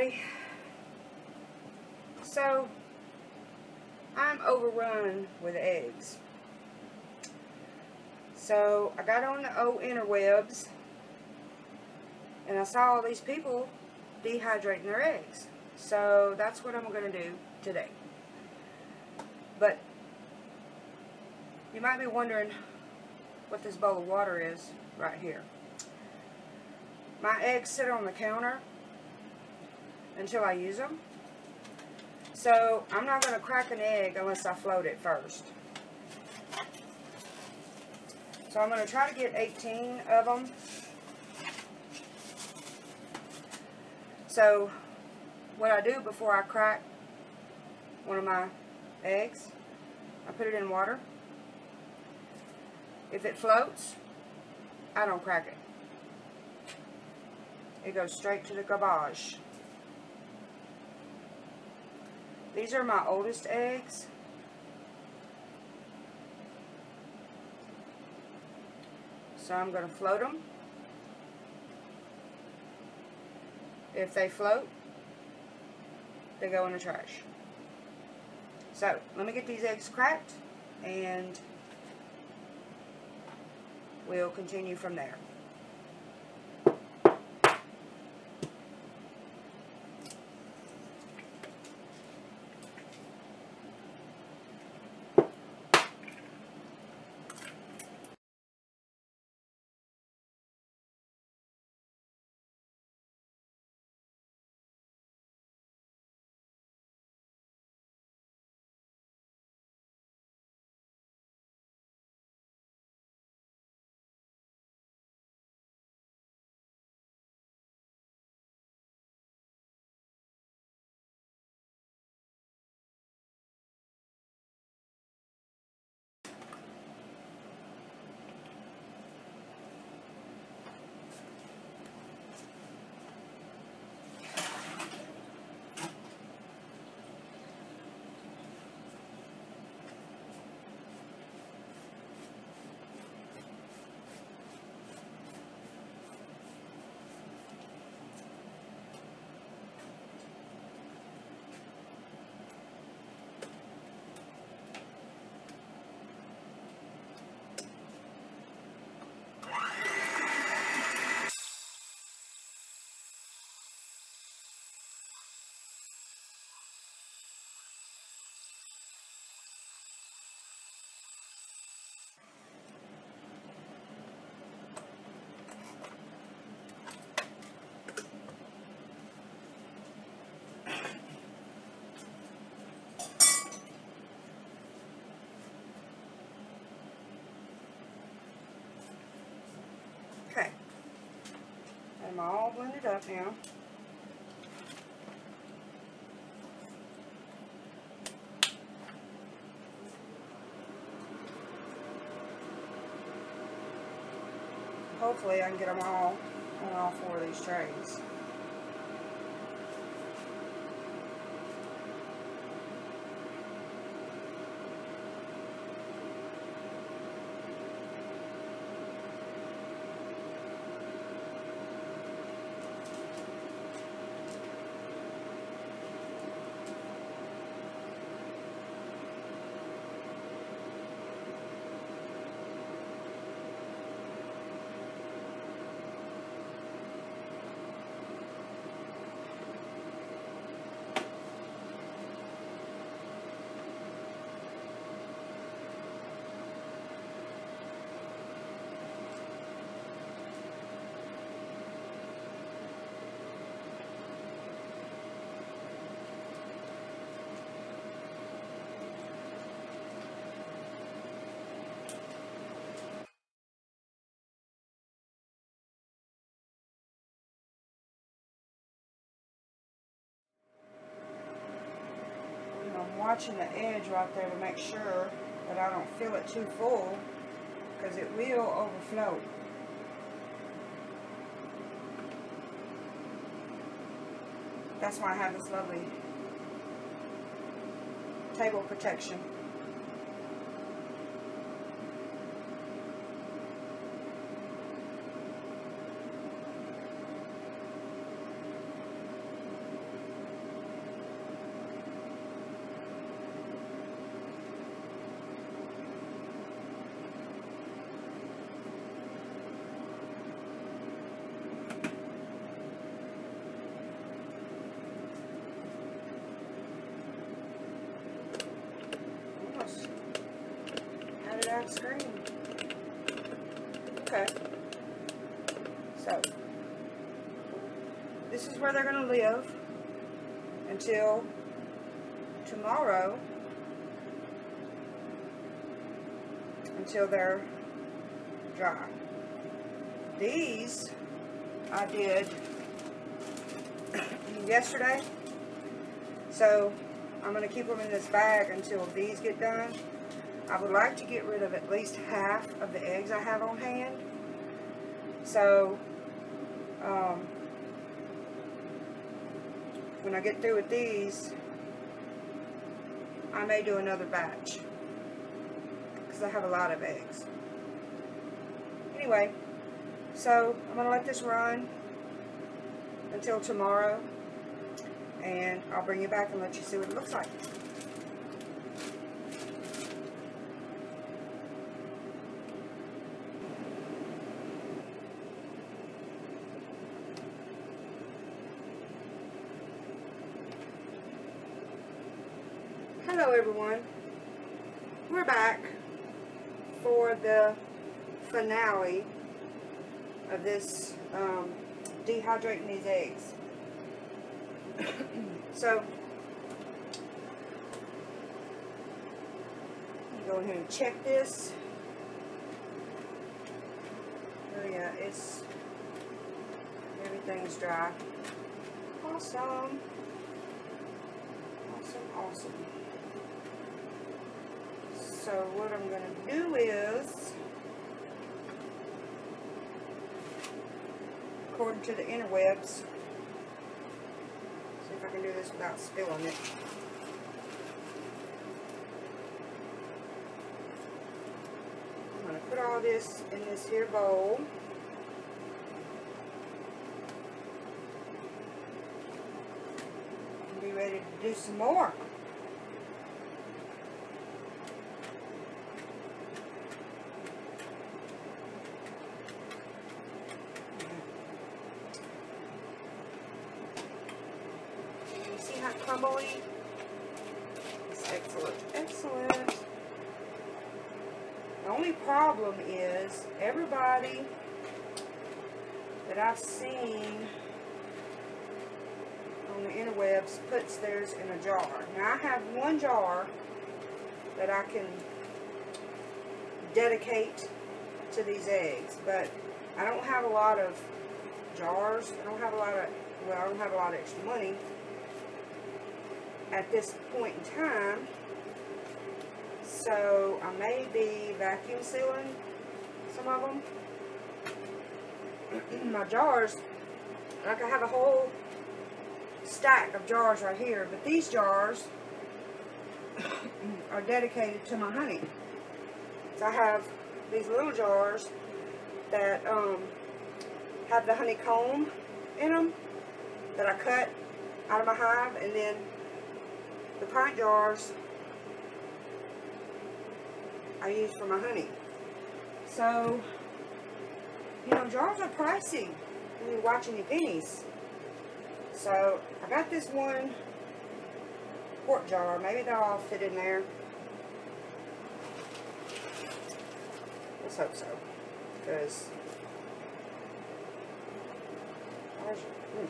everybody. So, I'm overrun with eggs. So, I got on the old interwebs and I saw all these people dehydrating their eggs. So, that's what I'm going to do today. But, you might be wondering what this bowl of water is right here. My eggs sit on the counter until I use them. So I'm not going to crack an egg unless I float it first. So I'm going to try to get 18 of them. So what I do before I crack one of my eggs, I put it in water. If it floats, I don't crack it. It goes straight to the garbage. These are my oldest eggs. So I'm going to float them. If they float, they go in the trash. So, let me get these eggs cracked and we'll continue from there. I'm all blended up now. Hopefully I can get them all on all four of these trays. And I'm watching the edge right there to make sure that I don't fill it too full because it will overflow. That's why I have this lovely table protection. So, this is where they're going to live until tomorrow until they're dry. These I did yesterday. So I'm going to keep them in this bag until these get done. I would like to get rid of at least half of the eggs I have on hand. So, um, when I get through with these, I may do another batch. Because I have a lot of eggs. Anyway, so I'm going to let this run until tomorrow. And I'll bring you back and let you see what it looks like. Hello everyone. We're back for the finale of this um, dehydrating these eggs. so, go ahead and check this. Oh yeah, it's, everything's dry. Awesome. Awesome, awesome. So what I'm going to do is, according to the interwebs, see if I can do this without spilling it. I'm going to put all this in this here bowl. And be ready to do some more. crumbly. It's excellent. Excellent. The only problem is everybody that I've seen on the interwebs puts theirs in a jar. Now I have one jar that I can dedicate to these eggs, but I don't have a lot of jars. I don't have a lot of, well, I don't have a lot of extra money at this point in time. So I may be vacuum sealing some of them. My jars, like I have a whole stack of jars right here, but these jars are dedicated to my honey. So I have these little jars that um, have the honeycomb in them that I cut out of my hive and then the pint jars I use for my honey. So, you know, jars are pricey when you're watching your pennies. So, I got this one quart jar. Maybe they'll all fit in there. Let's hope so. Because, hmm,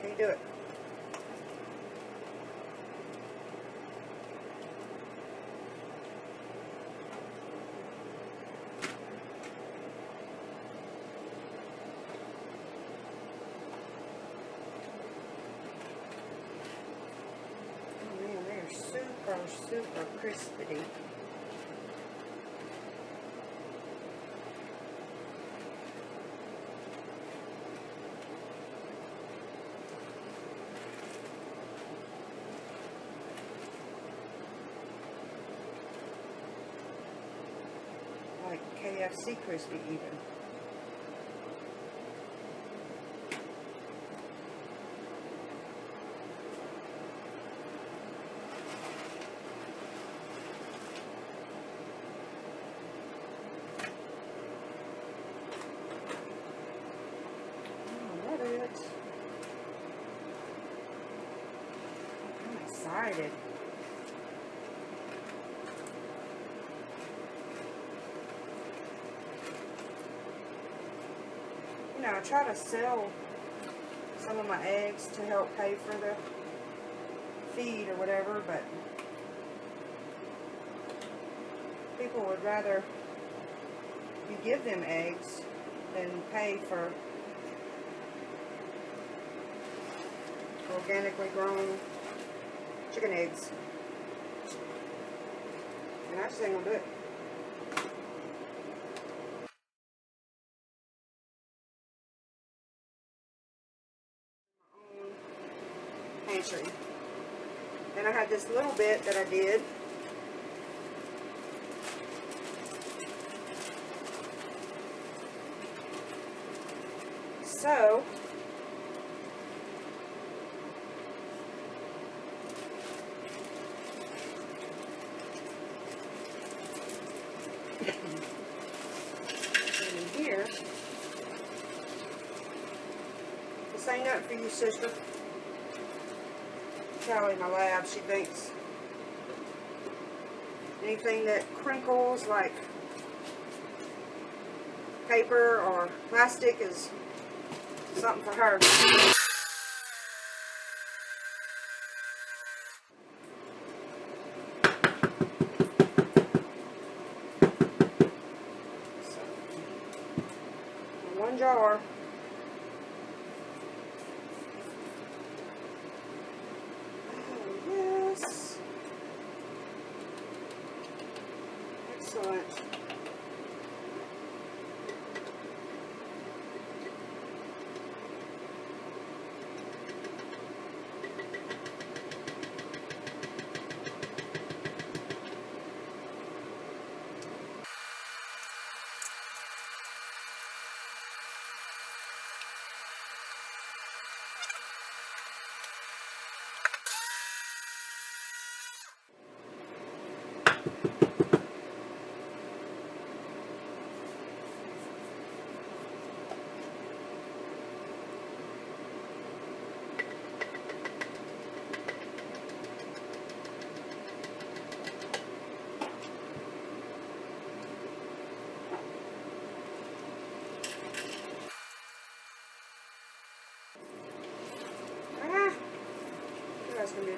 can you do it? Super crispy. Like KFC crispy even. You know, I try to sell some of my eggs to help pay for the feed or whatever, but people would rather you give them eggs than pay for organically grown chicken eggs. And I just gonna do it. pantry. Then I had this little bit that I did. So, in here, this nothing for you, sister. Callie, my lab, she thinks anything that crinkles like paper or plastic is something for her. One jar.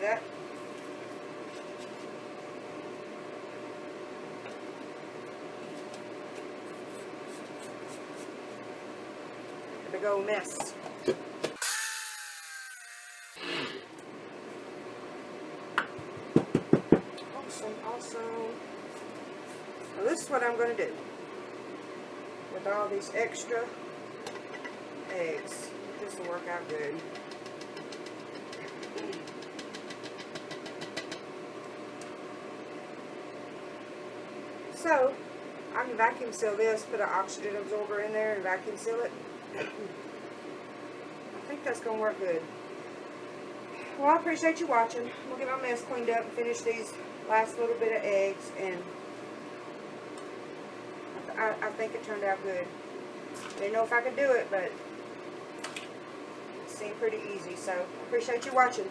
That. Big old mess. Awesome, awesome. Now this is what I'm going to do with all these extra eggs. This will work out good. So, I can vacuum seal this, put an oxygen absorber in there and vacuum seal it. I think that's going to work good. Well, I appreciate you watching. I'm going to get my mess cleaned up and finish these last little bit of eggs. And I, I think it turned out good. Didn't know if I could do it, but it seemed pretty easy. So, appreciate you watching.